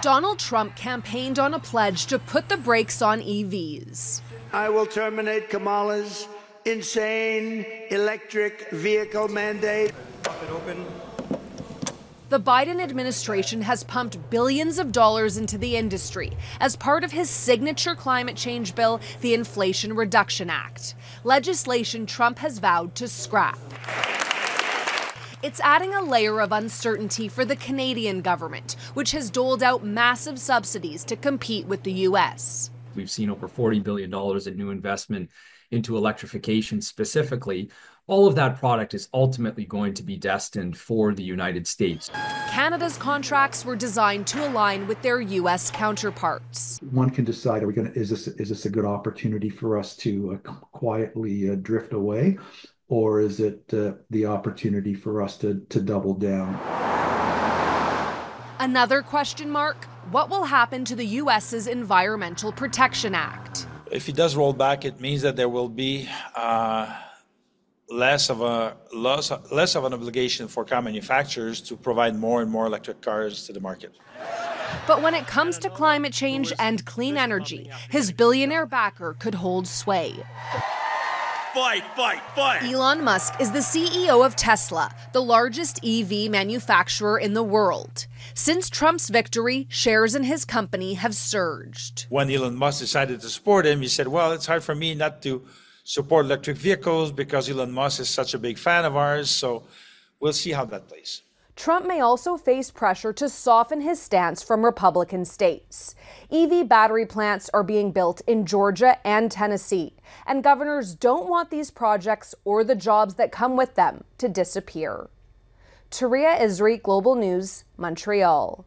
Donald Trump campaigned on a pledge to put the brakes on EVs. I will terminate Kamala's insane electric vehicle mandate. The Biden administration has pumped billions of dollars into the industry as part of his signature climate change bill, the Inflation Reduction Act, legislation Trump has vowed to scrap. It's adding a layer of uncertainty for the Canadian government, which has doled out massive subsidies to compete with the U.S. We've seen over $40 billion in new investment into electrification specifically. All of that product is ultimately going to be destined for the United States. Canada's contracts were designed to align with their U.S. counterparts. One can decide: Are we going to? Is this is this a good opportunity for us to uh, quietly uh, drift away, or is it uh, the opportunity for us to, to double down? Another question mark what will happen to the U.S.'s Environmental Protection Act? If he does roll back, it means that there will be uh, less of a less, less of an obligation for car manufacturers to provide more and more electric cars to the market. But when it comes to climate change and clean energy, his billionaire backer could hold sway. Fight, fight, fight. Elon Musk is the CEO of Tesla, the largest EV manufacturer in the world. Since Trump's victory, shares in his company have surged. When Elon Musk decided to support him, he said, Well, it's hard for me not to support electric vehicles because Elon Musk is such a big fan of ours. So we'll see how that plays. Trump may also face pressure to soften his stance from Republican states. EV battery plants are being built in Georgia and Tennessee, and governors don't want these projects or the jobs that come with them to disappear. Touria Izri, Global News, Montreal.